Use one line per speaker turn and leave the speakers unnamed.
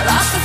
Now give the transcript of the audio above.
I lost